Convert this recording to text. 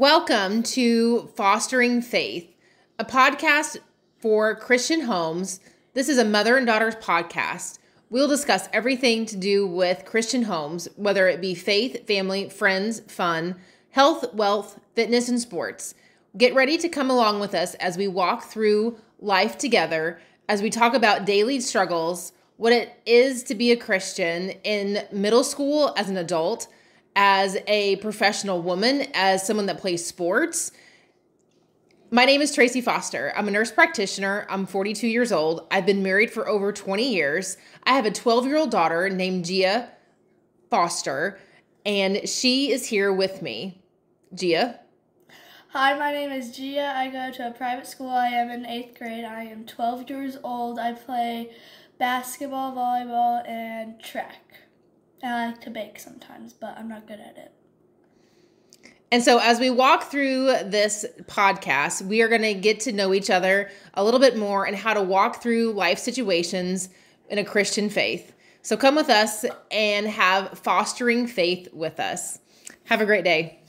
Welcome to Fostering Faith, a podcast for Christian homes. This is a mother and daughter's podcast. We'll discuss everything to do with Christian homes, whether it be faith, family, friends, fun, health, wealth, fitness, and sports. Get ready to come along with us as we walk through life together, as we talk about daily struggles, what it is to be a Christian in middle school as an adult as a professional woman, as someone that plays sports. My name is Tracie Foster. I'm a nurse practitioner. I'm 42 years old. I've been married for over 20 years. I have a 12 year old daughter named Gia Foster, and she is here with me. Gia. Hi, my name is Gia. I go to a private school. I am in eighth grade. I am 12 years old. I play basketball, volleyball, and track. I like to bake sometimes, but I'm not good at it. And so, as we walk through this podcast, we are going to get to know each other a little bit more and how to walk through life situations in a Christian faith. So, come with us and have fostering faith with us. Have a great day.